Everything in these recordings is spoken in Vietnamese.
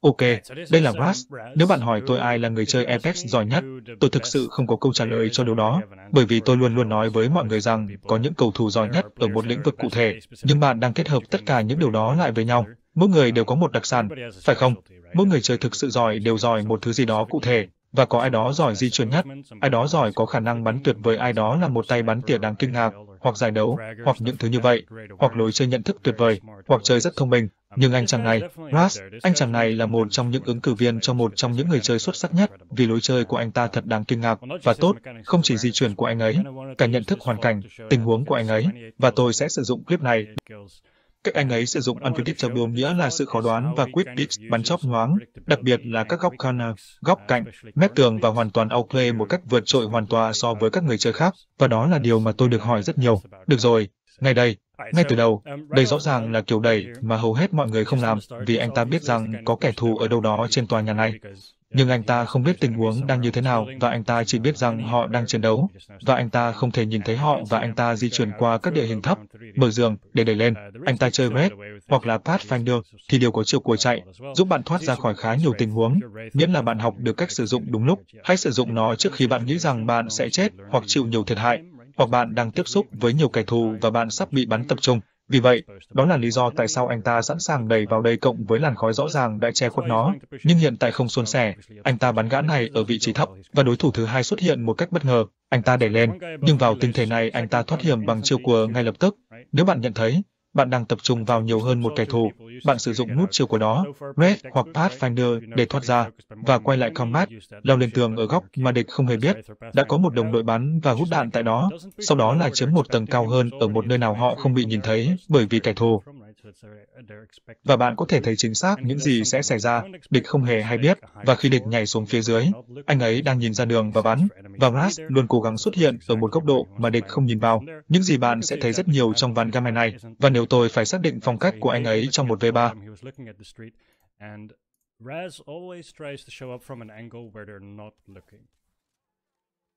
Ok, đây là Raz. Nếu bạn hỏi tôi ai là người chơi Apex giỏi nhất, tôi thực sự không có câu trả lời cho điều đó, bởi vì tôi luôn luôn nói với mọi người rằng có những cầu thủ giỏi nhất ở một lĩnh vực cụ thể, nhưng bạn đang kết hợp tất cả những điều đó lại với nhau. Mỗi người đều có một đặc sản, phải không? Mỗi người chơi thực sự giỏi đều giỏi một thứ gì đó cụ thể, và có ai đó giỏi di chuyển nhất, ai đó giỏi có khả năng bắn tuyệt vời ai đó là một tay bắn tỉa đáng kinh ngạc, hoặc giải đấu, hoặc những thứ như vậy, hoặc lối chơi nhận thức tuyệt vời, hoặc chơi rất thông minh. Nhưng anh chàng này, Ras, anh chàng này là một trong những ứng cử viên cho một trong những người chơi xuất sắc nhất, vì lối chơi của anh ta thật đáng kinh ngạc và tốt, không chỉ di chuyển của anh ấy, cả nhận thức hoàn cảnh, tình huống của anh ấy, và tôi sẽ sử dụng clip này Cách anh ấy sử dụng unpredictable nghĩa là sự khó đoán và quick pitch bắn chóp nhoáng, đặc biệt là các góc corner, góc cạnh, mép tường và hoàn toàn outplay một cách vượt trội hoàn toàn so với các người chơi khác. Và đó là điều mà tôi được hỏi rất nhiều. Được rồi, ngay đây, ngay từ đầu, đây rõ ràng là kiểu đẩy mà hầu hết mọi người không làm vì anh ta biết rằng có kẻ thù ở đâu đó trên tòa nhà này. Nhưng anh ta không biết tình huống đang như thế nào và anh ta chỉ biết rằng họ đang chiến đấu. Và anh ta không thể nhìn thấy họ và anh ta di chuyển qua các địa hình thấp, mở giường để đẩy lên. Anh ta chơi Red hoặc là Pathfinder thì đều có chiều của chạy, giúp bạn thoát ra khỏi khá nhiều tình huống, miễn là bạn học được cách sử dụng đúng lúc. Hãy sử dụng nó trước khi bạn nghĩ rằng bạn sẽ chết hoặc chịu nhiều thiệt hại, hoặc bạn đang tiếp xúc với nhiều kẻ thù và bạn sắp bị bắn tập trung. Vì vậy, đó là lý do tại sao anh ta sẵn sàng đẩy vào đây cộng với làn khói rõ ràng đã che khuất nó, nhưng hiện tại không suôn sẻ. Anh ta bắn gã này ở vị trí thấp, và đối thủ thứ hai xuất hiện một cách bất ngờ. Anh ta đẩy lên, nhưng vào tình thế này anh ta thoát hiểm bằng chiêu của ngay lập tức. Nếu bạn nhận thấy, bạn đang tập trung vào nhiều hơn một kẻ thù. Bạn sử dụng nút chiều của nó, Red hoặc Pathfinder để thoát ra, và quay lại combat, leo lên tường ở góc mà địch không hề biết. Đã có một đồng đội bắn và hút đạn tại đó, sau đó là chiếm một tầng cao hơn ở một nơi nào họ không bị nhìn thấy bởi vì kẻ thù. Và bạn có thể thấy chính xác những gì sẽ xảy ra, địch không hề hay biết, và khi địch nhảy xuống phía dưới, anh ấy đang nhìn ra đường và bắn, và Ras luôn cố gắng xuất hiện ở một góc độ mà địch không nhìn vào. Những gì bạn sẽ thấy rất nhiều trong ván game này, và nếu tôi phải xác định phong cách của anh ấy trong một V3. Raz always tries to show up from an angle where they're not looking,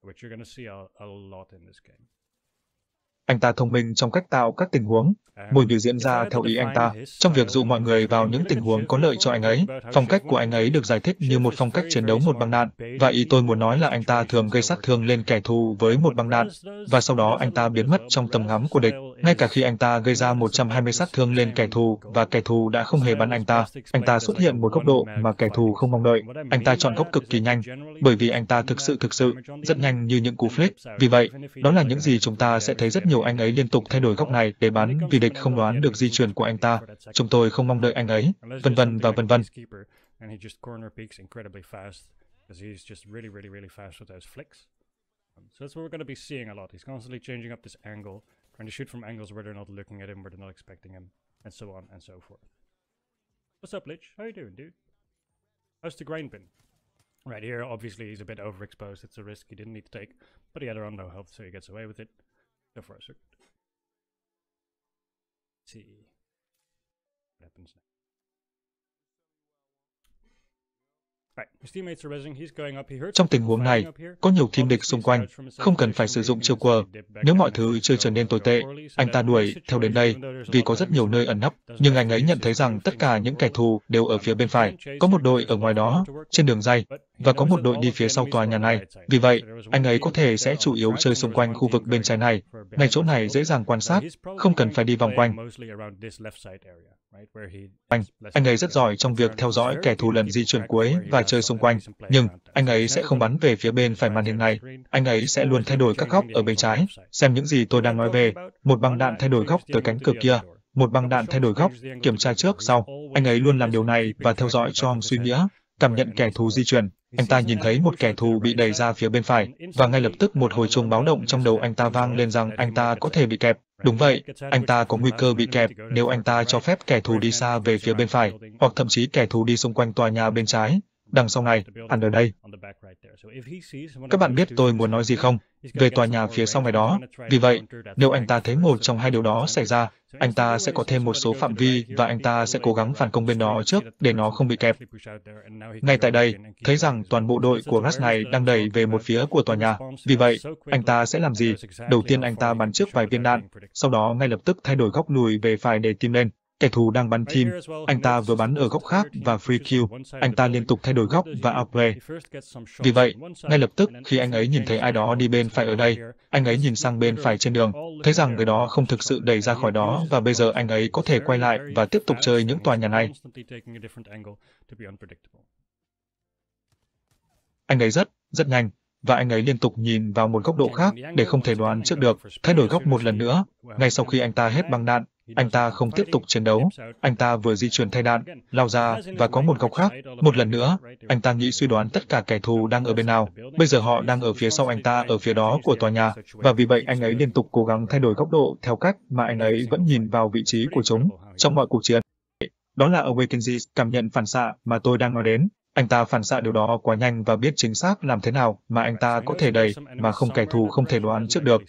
which you're going to see a, a lot in this game. Anh ta thông minh trong cách tạo các tình huống, mọi việc diễn ra theo ý anh ta, trong việc dụ mọi người vào những tình huống có lợi cho anh ấy. Phong cách của anh ấy được giải thích như một phong cách chiến đấu một băng đạn, và ý tôi muốn nói là anh ta thường gây sát thương lên kẻ thù với một băng đạn, và sau đó anh ta biến mất trong tầm ngắm của địch. Ngay cả khi anh ta gây ra 120 sát thương lên kẻ thù và kẻ thù đã không hề bắn anh ta, anh ta xuất hiện một góc độ mà kẻ thù không mong đợi. Anh ta chọn góc cực kỳ nhanh, bởi vì anh ta thực sự thực sự rất nhanh như những cú flick. Vì vậy, đó là những gì chúng ta sẽ thấy rất nhiều anh ấy liên tục thay đổi góc này để bắn vì địch không đoán được di chuyển của anh ta. Chúng tôi không mong đợi anh ấy, vân vân và vân vân. So that's what we're going to be seeing a lot. He's constantly changing up this angle, trying to shoot from angles where they're not looking at him, where they're not expecting him, and so on and so forth. What's up, Lich? How you doing, dude? How's the grain been? Right here, obviously he's a bit overexposed. It's a risk he didn't need to take, but he had around no health, so he gets away with it. Go for a second. see what happens next. Trong tình huống này, có nhiều team địch xung quanh, không cần phải sử dụng chiêu quờ. Nếu mọi thứ chưa trở nên tồi tệ, anh ta đuổi theo đến đây, vì có rất nhiều nơi ẩn nấp. Nhưng anh ấy nhận thấy rằng tất cả những kẻ thù đều ở phía bên phải. Có một đội ở ngoài đó, trên đường dây, và có một đội đi phía sau tòa nhà này. Vì vậy, anh ấy có thể sẽ chủ yếu chơi xung quanh khu vực bên trái này. Ngay chỗ này dễ dàng quan sát, không cần phải đi vòng quanh. Anh, anh ấy rất giỏi trong việc theo dõi kẻ thù lần di chuyển cuối và chơi xung quanh, nhưng anh ấy sẽ không bắn về phía bên phải màn hình này. Anh ấy sẽ luôn thay đổi các góc ở bên trái. Xem những gì tôi đang nói về. Một băng đạn thay đổi góc tới cánh cửa kia. Một băng đạn thay đổi góc, kiểm tra trước, sau. Anh ấy luôn làm điều này và theo dõi cho suy nghĩa, cảm nhận kẻ thù di chuyển. Anh ta nhìn thấy một kẻ thù bị đẩy ra phía bên phải, và ngay lập tức một hồi chuông báo động trong đầu anh ta vang lên rằng anh ta có thể bị kẹp. Đúng vậy, anh ta có nguy cơ bị kẹp nếu anh ta cho phép kẻ thù đi xa về phía bên phải, hoặc thậm chí kẻ thù đi xung quanh tòa nhà bên trái đằng sau này, hẳn ở đây. Các bạn biết tôi muốn nói gì không? Về tòa nhà phía sau này đó. Vì vậy, nếu anh ta thấy một trong hai điều đó xảy ra, anh ta sẽ có thêm một số phạm vi và anh ta sẽ cố gắng phản công bên đó trước để nó không bị kẹp. Ngay tại đây, thấy rằng toàn bộ đội của Rush này đang đẩy về một phía của tòa nhà. Vì vậy, anh ta sẽ làm gì? Đầu tiên anh ta bắn trước vài viên đạn, sau đó ngay lập tức thay đổi góc lùi về phải để tìm lên. Kẻ thù đang bắn team, anh ta vừa bắn ở góc khác và free kill, anh ta liên tục thay đổi góc và outplay. Vì vậy, ngay lập tức khi anh ấy nhìn thấy ai đó đi bên phải ở đây, anh ấy nhìn sang bên phải trên đường, thấy rằng người đó không thực sự đẩy ra khỏi đó và bây giờ anh ấy có thể quay lại và tiếp tục chơi những tòa nhà này. Anh ấy rất, rất nhanh, và anh ấy liên tục nhìn vào một góc độ khác để không thể đoán trước được, thay đổi góc một lần nữa. Ngay sau khi anh ta hết băng đạn, anh ta không tiếp tục chiến đấu. Anh ta vừa di chuyển thay đạn, lao ra và có một góc khác. Một lần nữa, anh ta nghĩ suy đoán tất cả kẻ thù đang ở bên nào. Bây giờ họ đang ở phía sau anh ta ở phía đó của tòa nhà, và vì vậy anh ấy liên tục cố gắng thay đổi góc độ theo cách mà anh ấy vẫn nhìn vào vị trí của chúng trong mọi cuộc chiến. Đó là Awakenings cảm nhận phản xạ mà tôi đang nói đến. Anh ta phản xạ điều đó quá nhanh và biết chính xác làm thế nào mà anh ta có thể đẩy mà không kẻ thù không thể đoán trước được.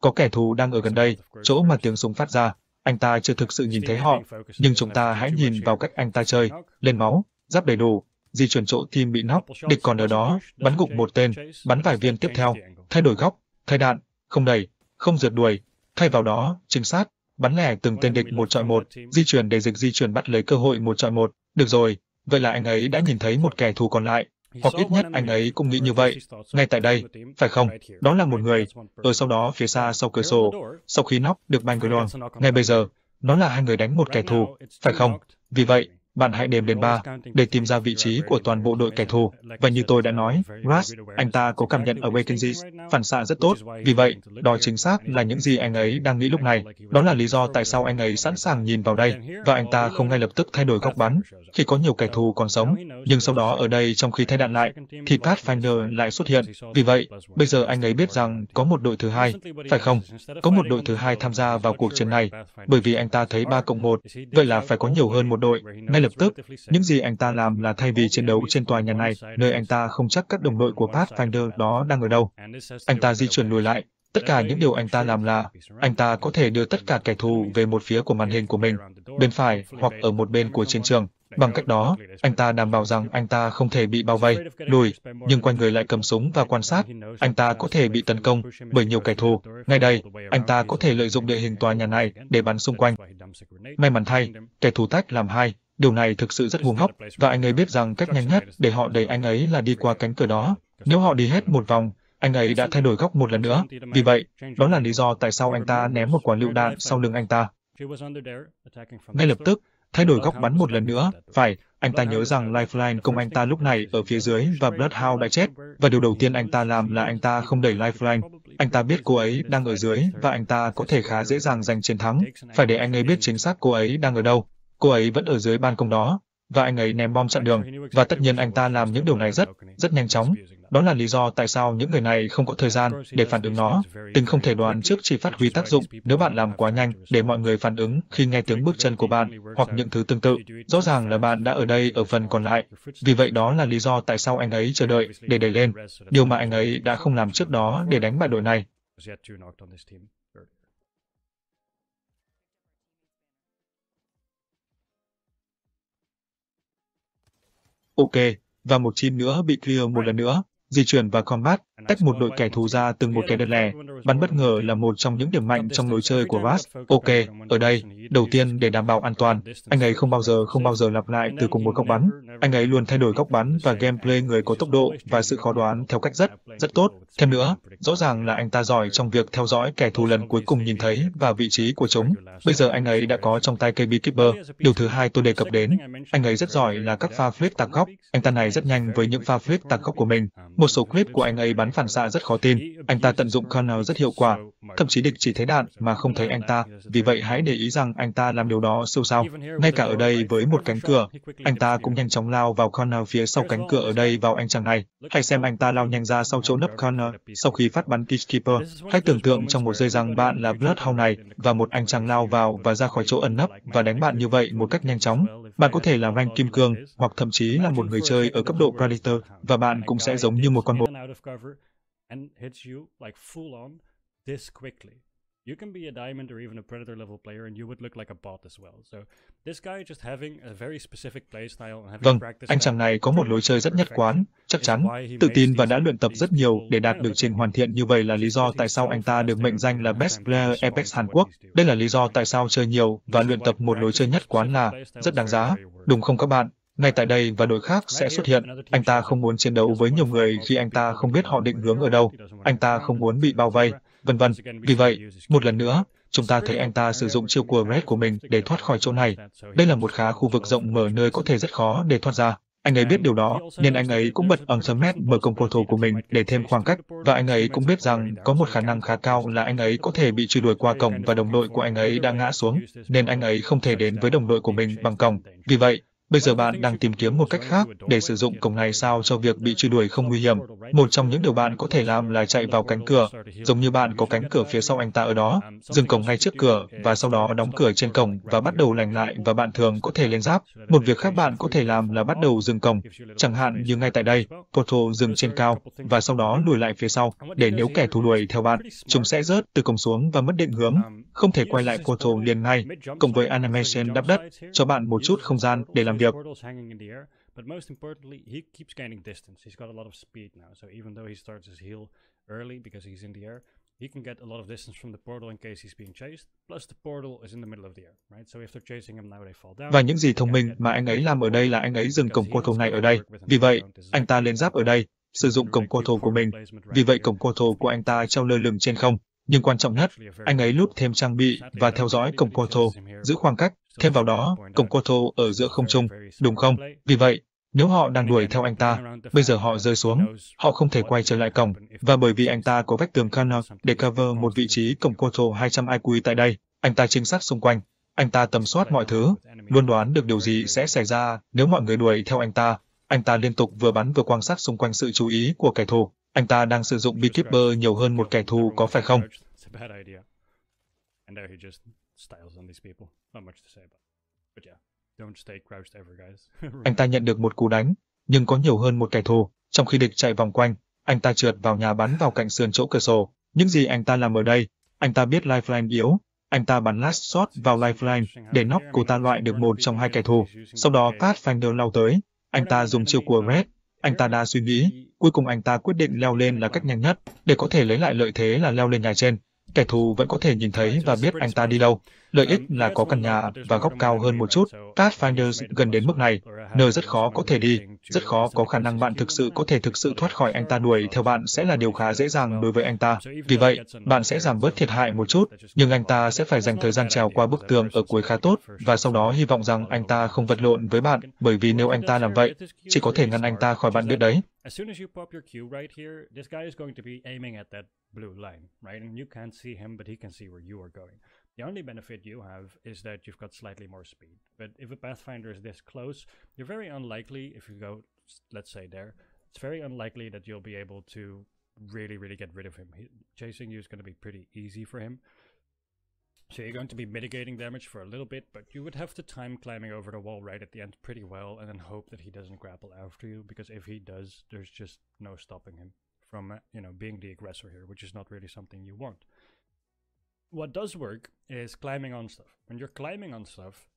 Có kẻ thù đang ở gần đây, chỗ mà tiếng súng phát ra. Anh ta chưa thực sự nhìn thấy họ, nhưng chúng ta hãy nhìn vào cách anh ta chơi. Lên máu, giáp đầy đủ, di chuyển chỗ team bị nóc, địch còn ở đó, bắn gục một tên, bắn vài viên tiếp theo, thay đổi góc, thay đạn, không đẩy, không rượt đuổi, thay vào đó, trinh sát, bắn lẻ từng tên địch một chọi một, di chuyển để dịch di chuyển bắt lấy cơ hội một chọi một. Được rồi, vậy là anh ấy đã nhìn thấy một kẻ thù còn lại, hoặc ít nhất anh ấy cũng nghĩ như vậy. Ngay tại đây, phải không? Đó là một người. Ở sau đó phía xa sau cửa sổ, sau khi nóc được banh gron, ngay bây giờ, nó là hai người đánh một kẻ thù, phải không? Vì vậy, bạn hãy đếm đến ba để tìm ra vị trí của toàn bộ đội kẻ thù. Và như tôi đã nói, Russ, anh ta có cảm nhận ở Wakensies, phản xạ rất tốt. Vì vậy, đó chính xác là những gì anh ấy đang nghĩ lúc này. Đó là lý do tại sao anh ấy sẵn sàng nhìn vào đây, và anh ta không ngay lập tức thay đổi góc bắn, khi có nhiều kẻ thù còn sống. Nhưng sau đó ở đây trong khi thay đạn lại, thì Pathfinder lại xuất hiện. Vì vậy, bây giờ anh ấy biết rằng có một đội thứ hai, phải không? Có một đội thứ hai tham gia vào cuộc chiến này, bởi vì anh ta thấy 3 cộng 1, vậy là phải có nhiều hơn một đội. Ngay lập tức, những gì anh ta làm là thay vì chiến đấu trên tòa nhà này, nơi anh ta không chắc các đồng đội của Pathfinder đó đang ở đâu. Anh ta di chuyển lùi lại. Tất cả những điều anh ta làm là, anh ta có thể đưa tất cả kẻ thù về một phía của màn hình của mình, bên phải hoặc ở một bên của chiến trường. Bằng cách đó, anh ta đảm bảo rằng anh ta không thể bị bao vây, lùi, nhưng quanh người lại cầm súng và quan sát. Anh ta có thể bị tấn công bởi nhiều kẻ thù. Ngay đây, anh ta có thể lợi dụng địa hình tòa nhà này để bắn xung quanh. May mắn thay, kẻ thù tách làm hai, Điều này thực sự rất ngu ngốc, và anh ấy biết rằng cách nhanh nhất để họ đẩy anh ấy là đi qua cánh cửa đó. Nếu họ đi hết một vòng, anh ấy đã thay đổi góc một lần nữa. Vì vậy, đó là lý do tại sao anh ta ném một quả lựu đạn sau lưng anh ta. Ngay lập tức, thay đổi góc bắn một lần nữa. Phải, anh ta nhớ rằng Lifeline công anh ta lúc này ở phía dưới và Bloodhound đã chết, và điều đầu tiên anh ta làm là anh ta không đẩy Lifeline. Anh ta biết cô ấy đang ở dưới và anh ta có thể khá dễ dàng giành chiến thắng. Phải để anh ấy biết chính xác cô ấy đang ở đâu. Cô ấy vẫn ở dưới ban công đó, và anh ấy ném bom chặn đường, và tất nhiên anh ta làm những điều này rất, rất nhanh chóng. Đó là lý do tại sao những người này không có thời gian để phản ứng nó. Tình không thể đoán trước chỉ phát huy tác dụng nếu bạn làm quá nhanh để mọi người phản ứng khi nghe tiếng bước chân của bạn hoặc những thứ tương tự. Rõ ràng là bạn đã ở đây ở phần còn lại. Vì vậy đó là lý do tại sao anh ấy chờ đợi để đẩy lên. Điều mà anh ấy đã không làm trước đó để đánh bại đội này. Ok, và một chim nữa bị clear một lần nữa. Di chuyển và combat, tách một đội kẻ thù ra từng một kẻ đơn lẻ. Bắn bất ngờ là một trong những điểm mạnh trong lối chơi của vas Ok, ở đây, đầu tiên để đảm bảo an toàn, anh ấy không bao giờ không bao giờ lặp lại từ cùng một góc bắn. Anh ấy luôn thay đổi góc bắn và gameplay người có tốc độ và sự khó đoán theo cách rất, rất tốt. Thêm nữa, rõ ràng là anh ta giỏi trong việc theo dõi kẻ thù lần cuối cùng nhìn thấy và vị trí của chúng. Bây giờ anh ấy đã có trong tay KB Keeper. Điều thứ hai tôi đề cập đến, anh ấy rất giỏi là các pha flip tạc góc. Anh ta này rất nhanh với những pha flip tạc góc của mình. Một số clip của anh ấy bắn phản xạ rất khó tin. Anh ta tận dụng corner rất hiệu quả. Thậm chí địch chỉ thấy đạn mà không thấy anh ta. Vì vậy hãy để ý rằng anh ta làm điều đó siêu sao. Ngay cả ở đây với một cánh cửa, anh ta cũng nhanh chóng lao vào corner phía sau cánh cửa ở đây vào anh chàng này. Hãy xem anh ta lao nhanh ra sau chỗ nấp corner sau khi phát bắn Peacekeeper. Hãy tưởng tượng trong một giây rằng bạn là Bloodhound này và một anh chàng lao vào và ra khỏi chỗ ẩn nấp và đánh bạn như vậy một cách nhanh chóng. Bạn có thể là rank kim cương hoặc thậm chí là một người chơi ở cấp độ Predator và bạn cũng sẽ giống như một con bồ. you can be a diamond or even a predator level player and you would look like a bot as well. So this guy just having a very specific playstyle and having Vâng, anh chàng này có một lối chơi rất nhất quán, chắc chắn, tự tin và đã luyện tập rất nhiều để đạt được trình hoàn thiện như vậy là lý do tại sao anh ta được mệnh danh là Best Player Apex Hàn Quốc. Đây là lý do tại sao chơi nhiều và luyện tập một lối chơi nhất quán là rất đáng giá, đúng không các bạn? Ngay tại đây và đội khác sẽ xuất hiện, anh ta không muốn chiến đấu với nhiều người khi anh ta không biết họ định hướng ở đâu, anh ta không muốn bị bao vây, vân vân. Vì vậy, một lần nữa, chúng ta thấy anh ta sử dụng chiêu của Red của mình để thoát khỏi chỗ này. Đây là một khá khu vực rộng mở nơi có thể rất khó để thoát ra. Anh ấy biết điều đó, nên anh ấy cũng bật Ultimate mở công portal của mình để thêm khoảng cách, và anh ấy cũng biết rằng có một khả năng khá cao là anh ấy có thể bị truy đuổi qua cổng và đồng đội của anh ấy đã ngã xuống, nên anh ấy không thể đến với đồng đội của mình bằng cổng. Vì vậy, Bây giờ bạn đang tìm kiếm một cách khác để sử dụng cổng này sao cho việc bị truy đuổi không nguy hiểm. Một trong những điều bạn có thể làm là chạy vào cánh cửa, giống như bạn có cánh cửa phía sau anh ta ở đó, dừng cổng ngay trước cửa và sau đó đóng cửa trên cổng và bắt đầu lành lại và bạn thường có thể lên giáp. Một việc khác bạn có thể làm là bắt đầu dừng cổng, chẳng hạn như ngay tại đây, Porto dừng trên cao và sau đó lùi lại phía sau, để nếu kẻ thù đuổi theo bạn, chúng sẽ rớt từ cổng xuống và mất định hướng, không thể quay lại Porto liền ngay, cộng với animation đắp đất, cho bạn một chút không gian để làm việc. Portal's hanging in the air, but most importantly, he keeps gaining distance. He's got a lot of speed now, so even though he starts his heal early because he's in the air, he can get a lot of distance from the portal in case he's being chased. Plus the portal is in the middle of the air, right? So if they're chasing him now, they fall down. Và những gì thông minh mà anh ấy làm ở đây là anh ấy dừng cổng portal này ở đây. Vì vậy, anh ta lên giáp ở đây, sử dụng cổng portal của mình. Vì vậy cổng portal của anh ta treo lơ lửng trên không. Nhưng quan trọng nhất, anh ấy lút thêm trang bị và theo dõi cổng portal, giữ khoảng cách Thêm vào đó, cổng Koto ở giữa không trung, đúng không? Vì vậy, nếu họ đang đuổi theo anh ta, bây giờ họ rơi xuống, họ không thể quay trở lại cổng, và bởi vì anh ta có vách tường Cannock để cover một vị trí cổng Koto 200 IQ tại đây, anh ta trinh sát xung quanh, anh ta tầm soát mọi thứ, luôn đoán được điều gì sẽ xảy ra nếu mọi người đuổi theo anh ta. Anh ta liên tục vừa bắn vừa quan sát xung quanh sự chú ý của kẻ thù. Anh ta đang sử dụng Beekeeper nhiều hơn một kẻ thù có phải không? Styles on these people. Not much to say about. But yeah, don't stay crouched ever, guys. anh ta nhận được một cú đánh, nhưng có nhiều hơn một kẻ thù. Trong khi địch chạy vòng quanh, anh ta trượt vào nhà bắn vào cạnh sườn chỗ cửa sổ. Những gì anh ta làm ở đây, anh ta biết lifeline yếu, anh ta bắn last shot vào lifeline để knock cô ta loại được một trong hai kẻ thù. Sau đó Pathfinder lao tới, anh ta dùng chiêu của Red, anh ta đã suy nghĩ, cuối cùng anh ta quyết định leo lên là cách nhanh nhất, để có thể lấy lại lợi thế là leo lên nhà trên. Kẻ thù vẫn có thể nhìn thấy và biết anh ta đi đâu. Lợi ích là có căn nhà và góc cao hơn một chút. Pathfinders gần đến mức này, nơi rất khó có thể đi, rất khó có khả năng bạn thực sự có thể thực sự thoát khỏi anh ta đuổi theo bạn sẽ là điều khá dễ dàng đối với anh ta. Vì vậy, bạn sẽ giảm bớt thiệt hại một chút, nhưng anh ta sẽ phải dành thời gian trèo qua bức tường ở cuối khá tốt và sau đó hy vọng rằng anh ta không vật lộn với bạn, bởi vì nếu anh ta làm vậy, chỉ có thể ngăn anh ta khỏi bạn biết đấy. As soon as you pop your Q right here, this guy is going to be aiming at that blue line, right? And you can't see him, but he can see where you are going. The only benefit you have is that you've got slightly more speed. But if a Pathfinder is this close, you're very unlikely, if you go, let's say there, it's very unlikely that you'll be able to really, really get rid of him. He, chasing you is going to be pretty easy for him. So you're going to be mitigating damage for a little bit, but you would have to time climbing over the wall right at the end pretty well and then hope that he doesn't grapple after you, because if he does, there's just no stopping him from, uh, you know, being the aggressor here, which is not really something you want. what does work is climbing on stuff. When you're climbing on stuff,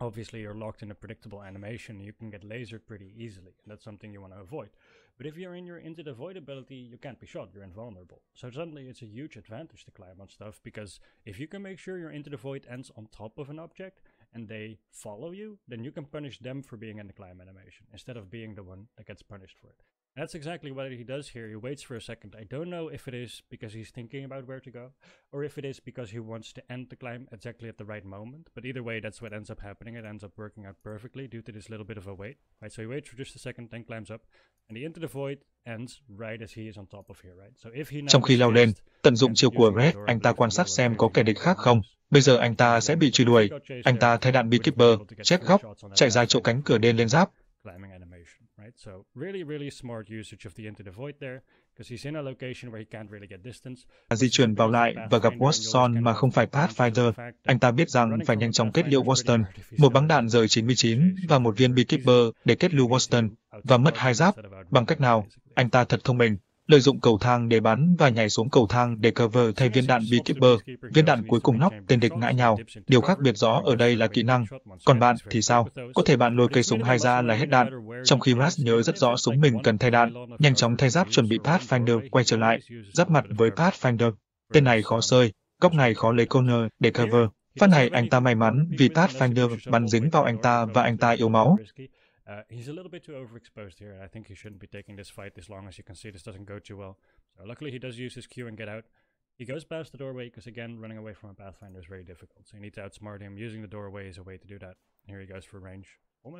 obviously you're locked in a predictable animation. You can get lasered pretty easily, and that's something you want to avoid. But if you're in your into the void ability, you can't be shot. You're invulnerable. So suddenly it's a huge advantage to climb on stuff because if you can make sure your into the void ends on top of an object and they follow you, then you can punish them for being in the climb animation instead of being the one that gets punished for it. That's exactly what he does here. He waits for a second. I don't know if it is because he's thinking about where to go, or if it is because he wants to end the climb exactly at the right moment. But either way, that's what ends up happening. It ends up working out perfectly due to this little bit of a wait. Right, so he waits for just a second, then climbs up, and the Into the Void ends right as he is on top of here, right? So if he Trong khi leo lên, tận dụng chiêu của Red, anh ta quan sát xem có kẻ địch khác không. Bây giờ anh ta sẽ bị truy đuổi. Anh ta thay đạn Beekeeper, chép góc, chạy ra chỗ cánh cửa đen lên giáp. Right? So really, really smart usage of the Into the Void there. di chuyển vào lại và gặp Watson mà không phải Pathfinder. Anh ta biết rằng phải nhanh chóng kết liễu Watson, một bắn đạn rời 99 và một viên Beekeeper để kết lưu Watson, và mất hai giáp. Bằng cách nào? Anh ta thật thông minh lợi dụng cầu thang để bắn và nhảy xuống cầu thang để cover thay viên đạn Beekeeper. Viên đạn cuối cùng nóc tên địch ngã nhào. Điều khác biệt rõ ở đây là kỹ năng. Còn bạn thì sao? Có thể bạn lôi cây súng hai ra là hết đạn, trong khi Ras nhớ rất rõ súng mình cần thay đạn, nhanh chóng thay giáp chuẩn bị Pathfinder quay trở lại, giáp mặt với Pathfinder. Tên này khó sơi, góc này khó lấy corner để cover. Phát này anh ta may mắn vì Pathfinder bắn dính vào anh ta và anh ta yếu máu. Uh, he's a little bit too overexposed here. I think he shouldn't be taking this fight as long as you can see this doesn't go too well. So luckily he does use his Q and get out. He goes past the doorway because again, running away from a Pathfinder is very difficult. So you need to outsmart him. Using the doorway is a way to do that. Here he goes for range.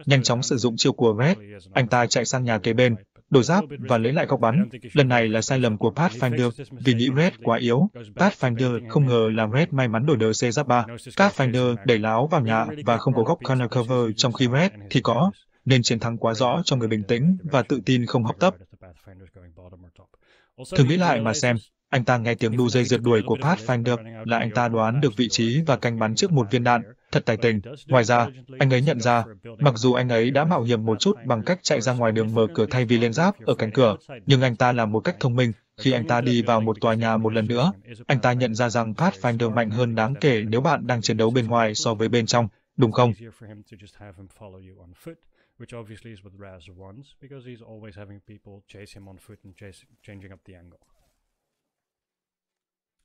Nhanh chóng sử dụng chiêu của Red, anh ta chạy sang nhà kế bên, đổi giáp và lấy lại góc bắn. Lần này là sai lầm của Pathfinder vì nghĩ Red quá yếu. Pathfinder không ngờ làm Red may mắn đổi đời C giáp 3. Pathfinder đẩy láo vào nhà và không có góc corner cover trong khi Red thì có nên chiến thắng quá rõ cho người bình tĩnh và tự tin không hấp tấp. Thử nghĩ lại mà xem, anh ta nghe tiếng đu dây rượt đuổi của Pathfinder là anh ta đoán được vị trí và canh bắn trước một viên đạn, thật tài tình. Ngoài ra, anh ấy nhận ra, mặc dù anh ấy đã mạo hiểm một chút bằng cách chạy ra ngoài đường mở cửa thay vì lên giáp ở cánh cửa, nhưng anh ta làm một cách thông minh. Khi anh ta đi vào một tòa nhà một lần nữa, anh ta nhận ra rằng Pathfinder mạnh hơn đáng kể nếu bạn đang chiến đấu bên ngoài so với bên trong, đúng không? Which obviously is what Raz wants, because he's always having people chase him on foot and chase, changing up the angle.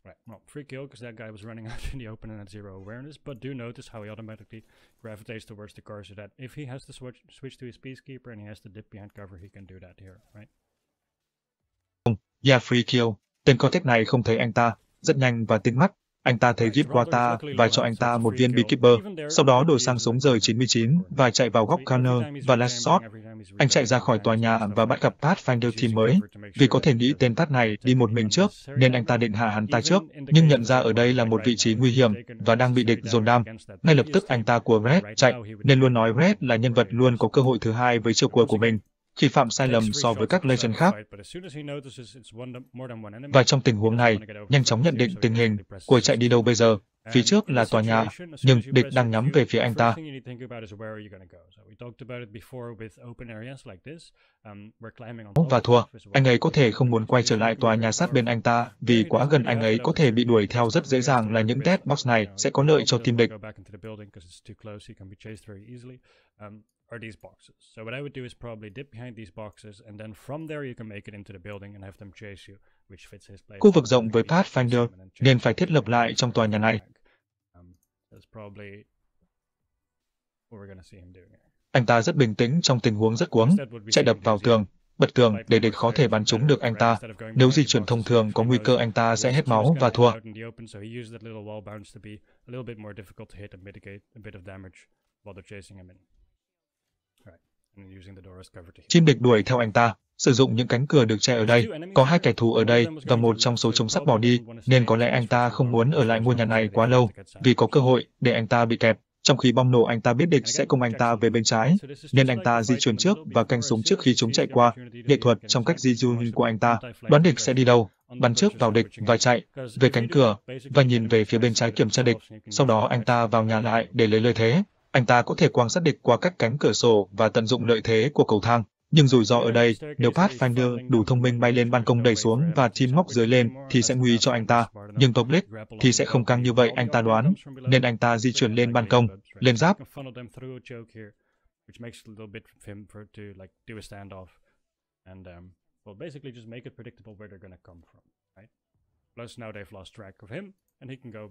Right, well, free kill, because that guy was running out in the open and had zero awareness, but do notice how he automatically gravitates towards the car, so that if he has to switch, switch to his Peacekeeper and he has to dip behind cover, he can do that here, right? Yeah, free kill. Tên Cortex này không thấy anh ta, rất nhanh và tinh mắt, Anh ta thấy Gibraltar và cho anh ta một viên Beekeeper, sau đó đổi sang súng rời 99 và chạy vào góc corner và last shot. Anh chạy ra khỏi tòa nhà và bắt gặp Pathfinder team mới. Vì có thể nghĩ tên Pat này đi một mình trước, nên anh ta định hạ hắn ta trước, nhưng nhận ra ở đây là một vị trí nguy hiểm và đang bị địch dồn đam. Ngay lập tức anh ta của Red chạy, nên luôn nói Red là nhân vật luôn có cơ hội thứ hai với chiều cua của mình khi phạm sai lầm so với các legend khác. Và trong tình huống này, nhanh chóng nhận định tình hình, của chạy đi đâu bây giờ, phía trước là tòa nhà, nhưng địch đang nhắm về phía anh ta. Và thua, anh ấy có thể không muốn quay trở lại tòa nhà sát bên anh ta, vì quá gần anh ấy có thể bị đuổi theo rất dễ dàng là những dead box này sẽ có lợi cho team địch are these boxes. So what I would do is probably dip behind these boxes and then from there you can make it into the building and have them chase you, which fits his place. Khu vực rộng với Pathfinder nên phải thiết lập lại trong tòa nhà này. Um, anh ta rất bình tĩnh trong tình huống rất cuống, chạy đập vào tường, bật tường để địch khó thể bắn trúng được anh ta. Nếu di chuyển thông thường có nguy cơ anh ta sẽ hết máu và thua. Chim địch đuổi theo anh ta, sử dụng những cánh cửa được che ở đây. Có hai kẻ thù ở đây và một trong số chúng sắp bỏ đi, nên có lẽ anh ta không muốn ở lại ngôi nhà này quá lâu, vì có cơ hội để anh ta bị kẹp. Trong khi bom nổ anh ta biết địch sẽ công anh ta về bên trái, nên anh ta di chuyển trước và canh súng trước khi chúng chạy qua. Nghệ thuật trong cách di chuyển của anh ta, đoán địch sẽ đi đâu, bắn trước vào địch và chạy về cánh cửa và nhìn về phía bên trái kiểm tra địch. Sau đó anh ta vào nhà lại để lấy lợi thế. Anh ta có thể quan sát địch qua các cánh cửa sổ và tận dụng lợi thế của cầu thang. Nhưng rủi ro ở đây, nếu Pathfinder đủ thông minh bay lên ban công đẩy xuống và chim móc dưới lên thì sẽ nguy cho anh ta. Nhưng Public thì sẽ không căng như vậy anh ta đoán, nên anh ta di chuyển lên ban công, lên giáp.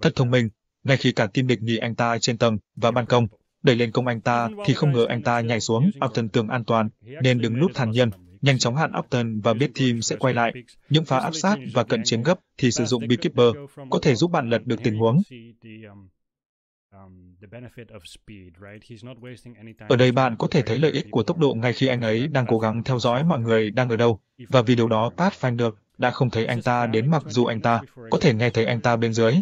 Thật thông minh, ngay khi cả team địch nhìn anh ta trên tầng và ban công, đẩy lên công anh ta thì không ngờ anh ta nhảy xuống Upton tường an toàn, nên đứng núp thản nhiên, nhanh chóng hạn Upton và biết team sẽ quay lại. Những phá áp sát và cận chiến gấp thì sử dụng Beekeeper có thể giúp bạn lật được tình huống. Ở đây bạn có thể thấy lợi ích của tốc độ ngay khi anh ấy đang cố gắng theo dõi mọi người đang ở đâu, và vì điều đó Pathfinder đã không thấy anh ta đến mặc dù anh ta có thể nghe thấy anh ta bên dưới.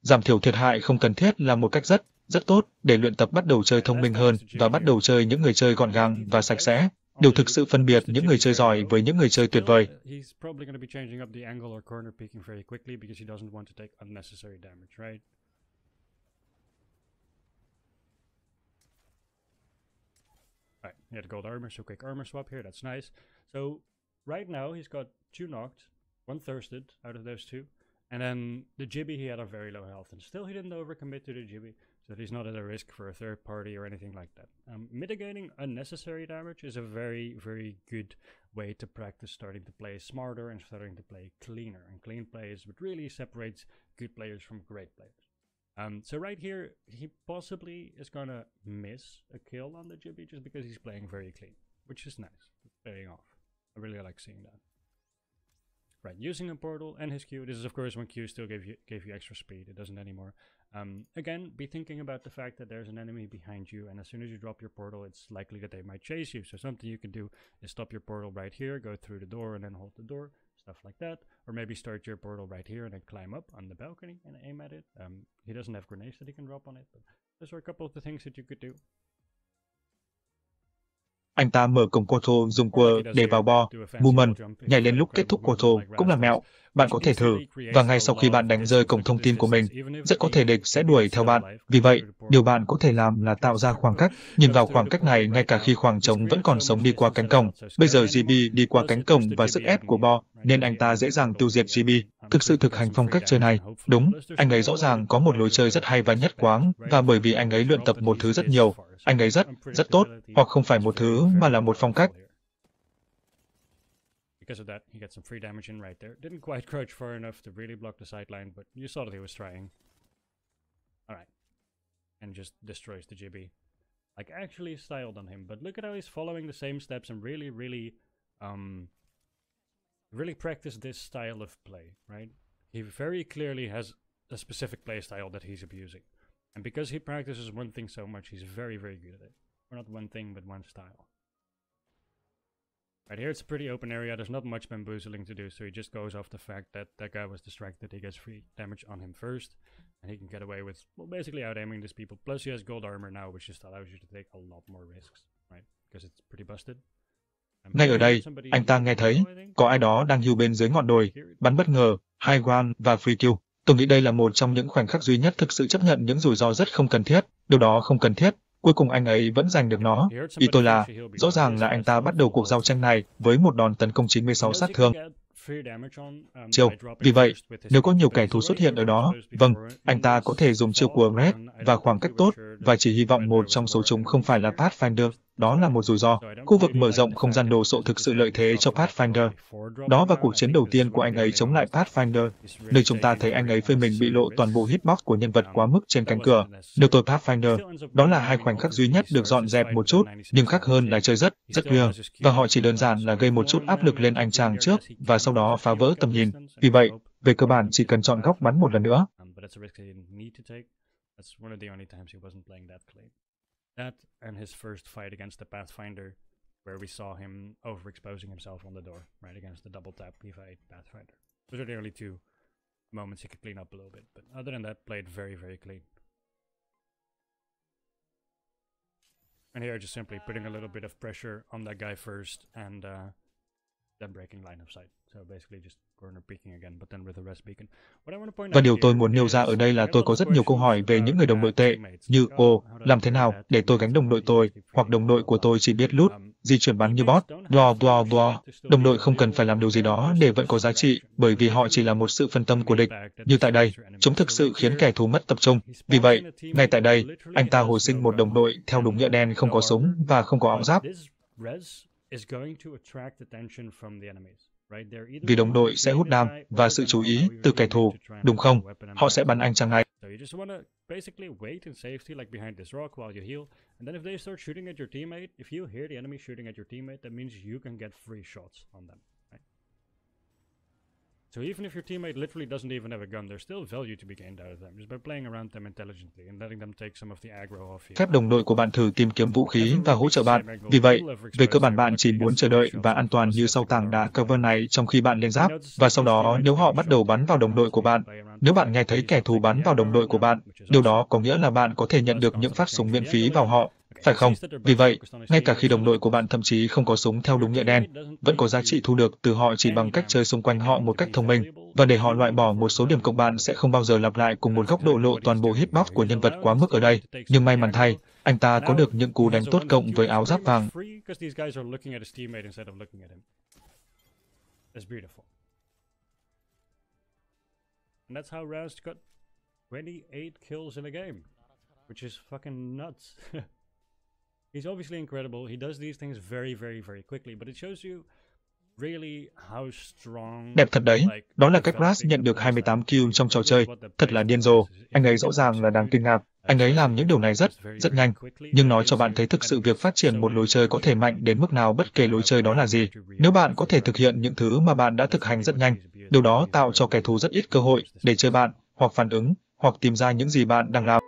Giảm thiểu thiệt hại không cần thiết là một cách rất rất tốt để luyện tập bắt đầu chơi thông minh hơn và bắt đầu chơi những người chơi gọn gàng và sạch sẽ. điều thực sự phân biệt những người chơi giỏi với những người chơi tuyệt vời. Right, he had gold armor, so quick armor swap here, that's nice. So, right now he's got two knocked, one thirsted out of those two, and then the Jibby he had a very low health, and still he didn't overcommit to the Jibby so he's not at a risk for a third party or anything like that. Um, mitigating unnecessary damage is a very, very good way to practice starting to play smarter and starting to play cleaner. And clean play is what really separates good players from great players. Um, so right here, he possibly is gonna miss a kill on the Jibby just because he's playing very clean, which is nice. It's paying off. I really like seeing that. Right, using a portal and his Q. This is of course when Q still gave you gave you extra speed. It doesn't anymore. Um, again, be thinking about the fact that there's an enemy behind you, and as soon as you drop your portal, it's likely that they might chase you. So something you can do is stop your portal right here, go through the door, and then hold the door, stuff like that. Or maybe start your portal right here and then climb up on the balcony and aim at it. Um, he doesn't have grenades that he can drop on it, but those are a couple of the things that you could do. Anh ta mở cổng portal dùng quờ để vào bo. Movement, nhảy lên lúc kết thúc portal cũng là mẹo. Bạn có thể thử, và ngay sau khi bạn đánh rơi cổng thông tin của mình, rất có thể địch sẽ đuổi theo bạn. Vì vậy, điều bạn có thể làm là tạo ra khoảng cách, nhìn vào khoảng cách này ngay cả khi khoảng trống vẫn còn sống đi qua cánh cổng. Bây giờ GB đi qua cánh cổng và sức ép của Bo, nên anh ta dễ dàng tiêu diệt GB. Thực sự thực hành phong cách chơi này. Đúng, anh ấy rõ ràng có một lối chơi rất hay và nhất quán và bởi vì anh ấy luyện tập một thứ rất nhiều, anh ấy rất, rất tốt, hoặc không phải một thứ mà là một phong cách. Because of that, he got some free damage in right there. Didn't quite crouch far enough to really block the sideline, but you saw that he was trying. Alright. And just destroys the GB. Like, actually styled on him, but look at how he's following the same steps and really, really, um, really practice this style of play, right? He very clearly has a specific play style that he's abusing. And because he practices one thing so much, he's very, very good at it. Or not one thing, but one style. Right here it's a pretty open area, there's not much bamboozling to do, so he just goes off the fact that that guy was distracted, he gets free damage on him first, and he can get away with, well, basically out-aiming these people. Plus he has gold armor now, which just allows you to take a lot more risks, right? Because it's pretty busted. Ngay ở đây, anh ta nghe thấy, có ai đó đang hưu bên dưới ngọn đồi, bắn bất ngờ, hai ground và free kill. Tôi nghĩ đây là một trong những khoảnh khắc duy nhất thực sự chấp nhận những rủi ro rất không cần thiết. Điều đó không cần thiết, Cuối cùng anh ấy vẫn giành được nó. Ý tôi là, rõ ràng là anh ta bắt đầu cuộc giao tranh này với một đòn tấn công 96 sát thương. Chiêu. Vì vậy, nếu có nhiều kẻ thù xuất hiện ở đó, vâng, anh ta có thể dùng chiêu của Red và khoảng cách tốt, và chỉ hy vọng một trong số chúng không phải là Pathfinder. Đó là một rủi ro. Khu vực mở rộng không gian đồ sộ thực sự lợi thế cho Pathfinder. Đó và cuộc chiến đầu tiên của anh ấy chống lại Pathfinder, nơi chúng ta thấy anh ấy phơi mình bị lộ toàn bộ hitbox của nhân vật quá mức trên cánh cửa. Nếu tôi Pathfinder, đó là hai khoảnh khắc duy nhất được dọn dẹp một chút, nhưng khác hơn là chơi rất, rất clear. Và họ chỉ đơn giản là gây một chút áp lực lên anh chàng trước, và sau đó phá vỡ tầm nhìn. Vì vậy, về cơ bản chỉ cần chọn góc bắn một lần nữa. That and his first fight against the Pathfinder, where we saw him overexposing himself on the door, right against the double tap P5 Pathfinder. Those are the only two moments he could clean up a little bit, but other than that, played very, very clean. And here, just simply putting a little bit of pressure on that guy first, and uh, then breaking line of sight. Và điều tôi muốn nêu ra ở đây là tôi có rất nhiều câu hỏi về những người đồng đội tệ, như ô, làm thế nào để tôi gánh đồng đội tôi, hoặc đồng đội của tôi chỉ biết lút, di chuyển bắn như bot, blah blah blah. Đồng đội không cần phải làm điều gì đó để vẫn có giá trị, bởi vì họ chỉ là một sự phân tâm của địch. Như tại đây, chúng thực sự khiến kẻ thù mất tập trung. Vì vậy, ngay tại đây, anh ta hồi sinh một đồng đội theo đúng nghĩa đen không có súng và không có áo giáp vì đồng đội sẽ hút đam và sự chú ý từ kẻ thù, đúng không? Họ sẽ bắn anh chàng này. basically wait in safety like behind this rock while you heal. And then if they start shooting at your teammate if you hear the enemy shooting at your teammate that means you can get free shots on them So even if your teammate literally doesn't even have a gun, there's still value to be gained out of them just by playing around them intelligently and letting them take some of the aggro off you. Phép đồng đội của bạn thử tìm kiếm vũ khí và hỗ trợ bạn. Vì vậy, về cơ bản bạn chỉ muốn chờ đợi và an toàn như sau tảng đá cover này trong khi bạn lên giáp, và sau đó nếu họ bắt đầu bắn vào đồng đội của bạn, nếu bạn nghe thấy kẻ thù bắn vào đồng đội của bạn, điều đó có nghĩa là bạn có thể nhận được những phát súng miễn phí vào họ, phải không? Vì vậy, ngay cả khi đồng đội của bạn thậm chí không có súng theo đúng nghĩa đen, vẫn có giá trị thu được từ họ chỉ bằng cách chơi xung quanh họ một cách thông minh, và để họ loại bỏ một số điểm cộng bạn sẽ không bao giờ lặp lại cùng một góc độ lộ toàn bộ hitbox của nhân vật quá mức ở đây. Nhưng may mắn thay, anh ta có được những cú đánh tốt cộng với áo giáp vàng. And that's how got 28 kills in a game, which is fucking nuts. He's obviously incredible. He does these things very, very, very quickly, but it shows you really how strong. Đẹp thật đấy. Đó là cách Rast nhận được 28 kill trong trò chơi. Thật là điên rồ. Anh ấy rõ ràng là đáng kinh ngạc. Anh ấy làm những điều này rất, rất nhanh. Nhưng nói cho bạn thấy thực sự việc phát triển một lối chơi có thể mạnh đến mức nào bất kể lối chơi đó là gì. Nếu bạn có thể thực hiện những thứ mà bạn đã thực hành rất nhanh, điều đó tạo cho kẻ thù rất ít cơ hội để chơi bạn, hoặc phản ứng, hoặc tìm ra những gì bạn đang làm.